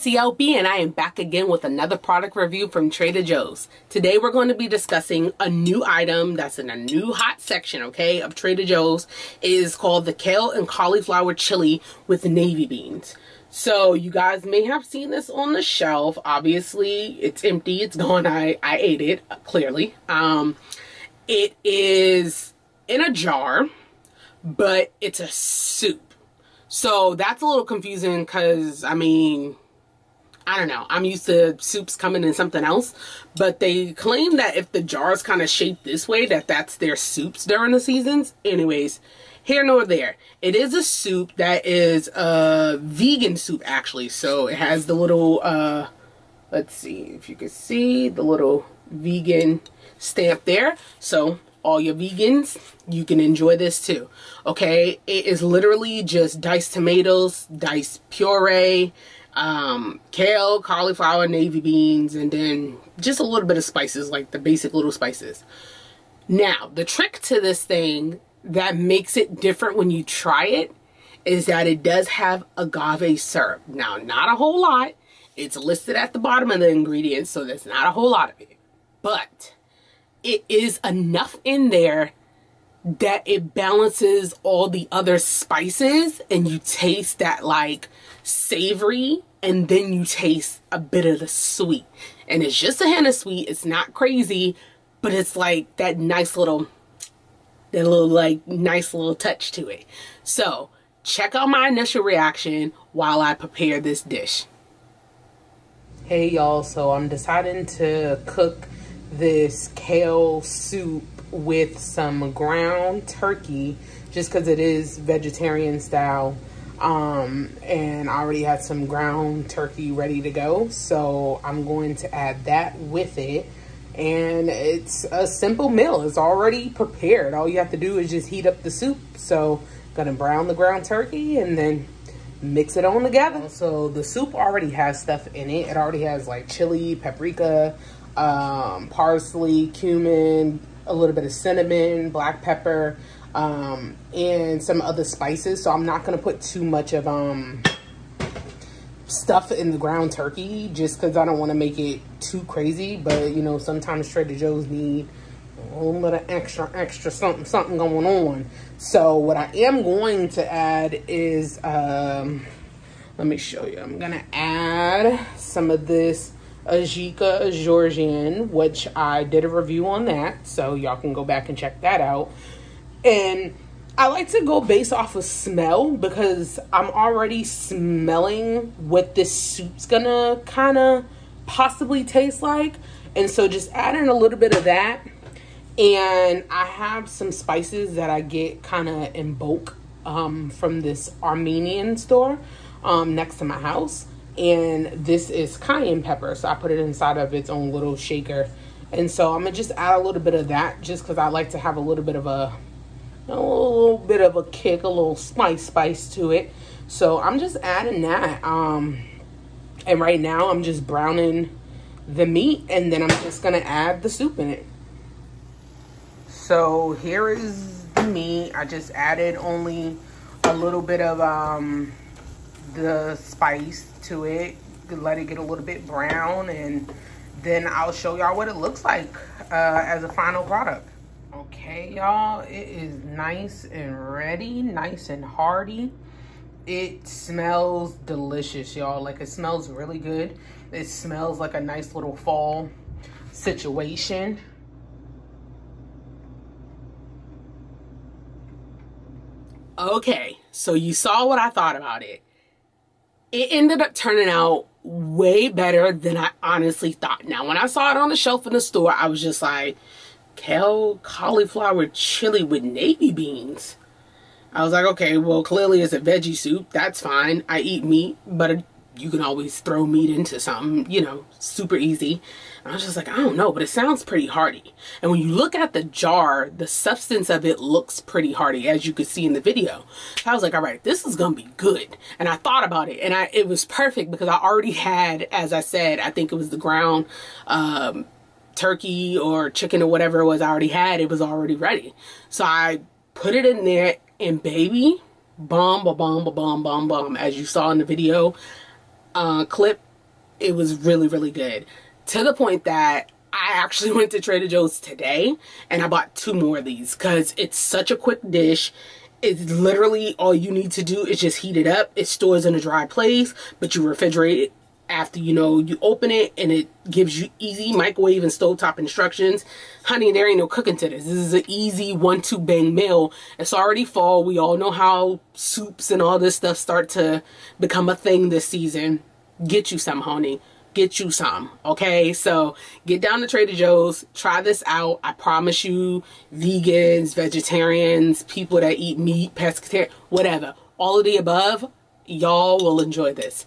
Bessie LB and I am back again with another product review from Trader Joe's. Today we're going to be discussing a new item that's in a new hot section, okay, of Trader Joe's. It is called the Kale and Cauliflower Chili with Navy Beans. So you guys may have seen this on the shelf. Obviously, it's empty. It's gone. I, I ate it, clearly. Um, it is in a jar, but it's a soup. So that's a little confusing because, I mean, I don't know. I'm used to soups coming in something else. But they claim that if the jar is kind of shaped this way, that that's their soups during the seasons. Anyways, here nor there. It is a soup that is a vegan soup, actually. So it has the little, uh, let's see if you can see the little vegan stamp there. So all your vegans, you can enjoy this too. Okay, it is literally just diced tomatoes, diced puree, um, kale, cauliflower, navy beans, and then just a little bit of spices, like the basic little spices. Now, the trick to this thing that makes it different when you try it is that it does have agave syrup. Now, not a whole lot. It's listed at the bottom of the ingredients, so there's not a whole lot of it. But it is enough in there that it balances all the other spices and you taste that like savory and then you taste a bit of the sweet. And it's just a hint of sweet it's not crazy but it's like that nice little that little like nice little touch to it. So check out my initial reaction while I prepare this dish. Hey y'all. So I'm deciding to cook this kale soup with some ground turkey just because it is vegetarian style um, and I already had some ground turkey ready to go so I'm going to add that with it. And it's a simple meal. It's already prepared. All you have to do is just heat up the soup. So gonna brown the ground turkey and then mix it on together. So the soup already has stuff in it. It already has like chili paprika um, parsley, cumin, a little bit of cinnamon, black pepper, um, and some other spices. So I'm not going to put too much of um, stuff in the ground turkey just because I don't want to make it too crazy. But, you know, sometimes Trader Joe's need a little extra, extra something, something going on. So what I am going to add is, um, let me show you. I'm going to add some of this Ajika Georgian, which I did a review on that, so y'all can go back and check that out. And I like to go based off of smell because I'm already smelling what this soup's gonna kind of possibly taste like. And so just adding a little bit of that. And I have some spices that I get kind of in bulk um, from this Armenian store um, next to my house and this is cayenne pepper so i put it inside of its own little shaker. And so i'm gonna just add a little bit of that just because i like to have a little bit of a a little bit of a kick a little spice spice to it. So i'm just adding that um and right now i'm just browning the meat and then i'm just gonna add the soup in it. So here is the meat. I just added only a little bit of um the spice to it let it get a little bit brown and then I'll show y'all what it looks like uh, as a final product. Okay y'all it is nice and ready nice and hearty. It smells delicious y'all. Like it smells really good. It smells like a nice little fall situation. Okay so you saw what I thought about it it ended up turning out way better than I honestly thought. Now, when I saw it on the shelf in the store, I was just like, kale cauliflower chili with navy beans. I was like, okay, well, clearly it's a veggie soup. That's fine. I eat meat, but you can always throw meat into something, you know, super easy. And I was just like, I don't know, but it sounds pretty hearty. And when you look at the jar, the substance of it looks pretty hearty, as you could see in the video. So I was like, all right, this is to be good. And I thought about it, and I it was perfect because I already had, as I said, I think it was the ground um, turkey or chicken or whatever it was I already had. It was already ready. So I put it in there, and baby, bomb, bomb, bomb, bomb, bomb, as you saw in the video uh, clip, it was really, really good. To the point that I actually went to Trader Joe's today and I bought two more of these because it's such a quick dish. It's literally all you need to do is just heat it up. It stores in a dry place, but you refrigerate it after you know you open it and it gives you easy microwave and stovetop instructions. Honey there ain't no cooking to this. This is an easy one two bang meal. It's already fall. We all know how soups and all this stuff start to become a thing this season. Get you some honey. Get you some okay? So get down to trader joe's. Try this out. I promise you vegans vegetarians people that eat meat pescatarian whatever all of the above y'all will enjoy this